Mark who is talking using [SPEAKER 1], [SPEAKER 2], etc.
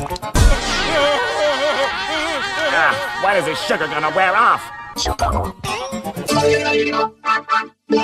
[SPEAKER 1] Ah, when is this sugar gonna wear off?